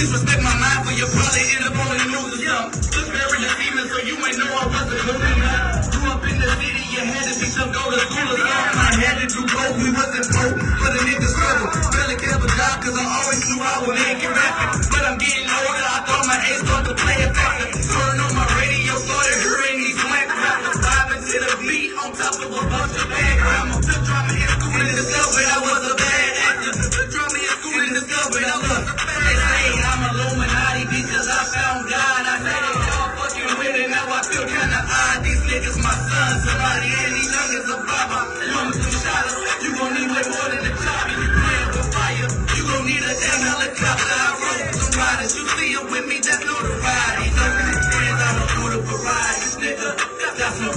Disrespect my mind for you probably end up on me. I can feel the news something. Look very deceiving, so you ain't know I wasn't moving. Grew up in the city, you had to be some go to school something. I had to do both, we wasn't broke, but a nigga struggle. Cause I always knew I would make it rapping. But I'm getting older, I thought my age started to play a factor. Turn on my radio, started hearing these whack rappers vibing to the beat on top of a bunch of bad grammar. Took drama in school and discovered I was a bad actor. Took drama in school and discovered I was a bad They say I'm Illuminati because I found God. I say they all fucking it, now I feel kinda odd. These niggas my sons, somebody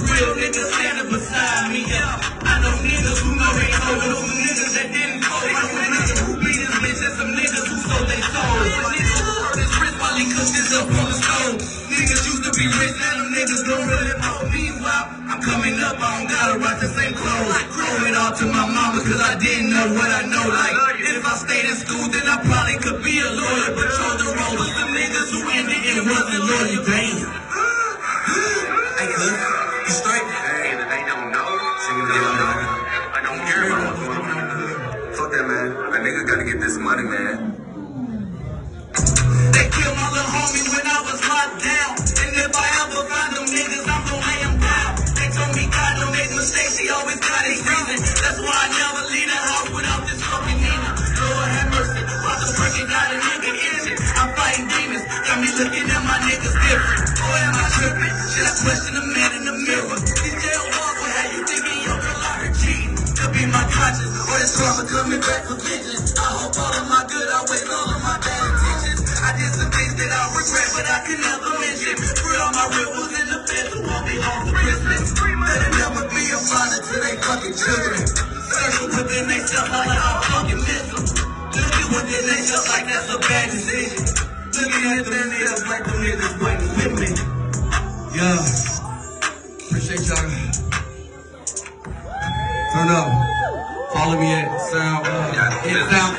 real niggas standing beside me. Yeah. I know niggas who know they know, but some niggas that didn't fold. I know niggas who beat his bitch and some niggas who sold they soul. Niggas who hurt his wrist while he cooked this up on the stove. Niggas used to be rich, now them niggas don't really know. Meanwhile, I'm coming up, I don't gotta rock the same clothes. Throw it all to my mama, cause I didn't know what I know. Like, if I stayed in school, then I probably could be a lawyer. But chose the role of the niggas who ended and wasn't loyal. Straight? Hey, that they don't know. Singing the I don't care about what's going on in the hood. Fuck that, man. A nigga gotta get this money, man. Looking at my niggas different. Boy, am I tripping? Should I question the man in the mirror? These jail walls will have you thinking your girl out here cheating. Could be my conscience, or this karma coming back for vengeance. I hope all of my good outweighs all of my bad intentions. I did some things that I regret, but I can never mention. Free all my ones in the bed who won't be home for Christmas. Let it never be a father to they fucking children. Circle within they self, like I fucking miss them. Looking within they self like that's a bad decision. Look at that man, a black dude in this way with me. Yeah. Appreciate y'all. Turn up. Follow me at Sound. Uh, sound.